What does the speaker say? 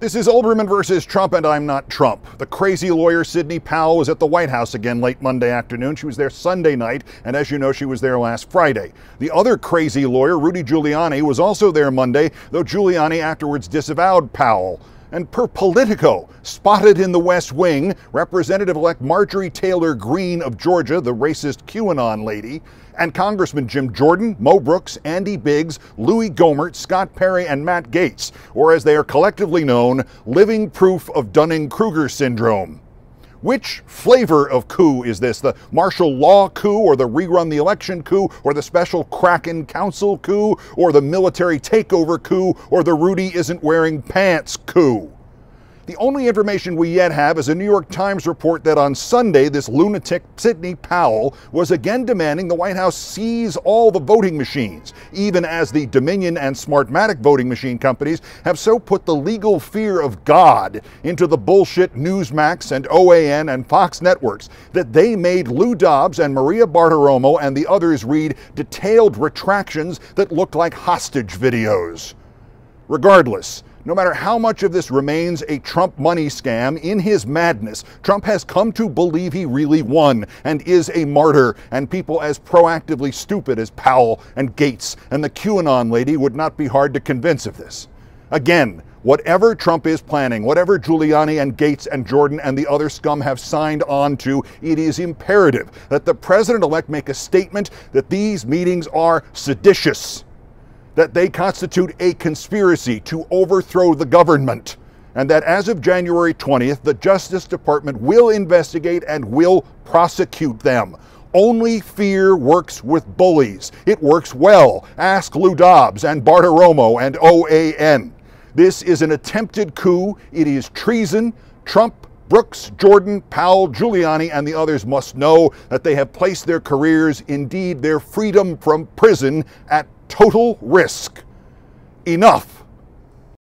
This is Olbermann versus Trump, and I'm not Trump. The crazy lawyer Sidney Powell was at the White House again late Monday afternoon. She was there Sunday night, and as you know, she was there last Friday. The other crazy lawyer, Rudy Giuliani, was also there Monday, though Giuliani afterwards disavowed Powell. And per Politico, spotted in the West Wing, Representative elect Marjorie Taylor Greene of Georgia, the racist QAnon lady, and Congressman Jim Jordan, Mo Brooks, Andy Biggs, Louie Gohmert, Scott Perry, and Matt Gaetz, or as they are collectively known, living proof of Dunning Kruger syndrome. Which flavor of coup is this? The martial law coup, or the rerun the election coup, or the special Kraken Counsel coup, or the military takeover coup, or the Rudy isn't wearing pants coup? The only information we yet have is a New York Times report that on Sunday, this lunatic Sidney Powell was again demanding the White House seize all the voting machines, even as the Dominion and Smartmatic voting machine companies have so put the legal fear of God into the bullshit Newsmax and OAN and Fox networks that they made Lou Dobbs and Maria Bartiromo and the others read detailed retractions that looked like hostage videos. Regardless, no matter how much of this remains a Trump money scam, in his madness, Trump has come to believe he really won and is a martyr, and people as proactively stupid as Powell and Gaetz and the QAnon lady would not be hard to convince of this. Again, whatever Trump is planning, whatever Giuliani and Gaetz and Jordan and the other scum have signed on to, it is imperative that the president elect make a statement that these meetings are seditious that they constitute a conspiracy to overthrow the government, and that as of January 20th, the Justice Department will investigate and will prosecute them. Only fear works with bullies. It works well. Ask Lou Dobbs and Bartiromo and OAN. This is an attempted coup. It is treason. Trump Brooks, Jordan, Powell, Giuliani, and the others must know that they have placed their careers, indeed their freedom from prison, at total risk. Enough.